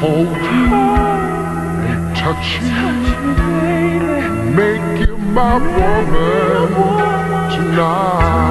hold you and touch you, make you my woman tonight.